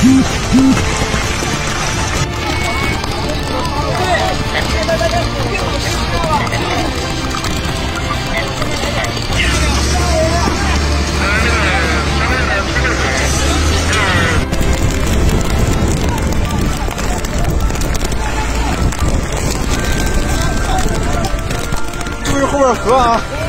哈。是后边河啊？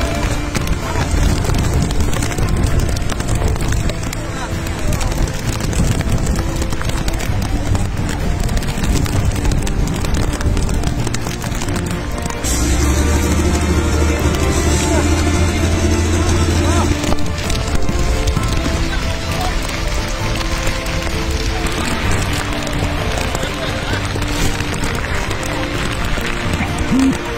Mm-hmm.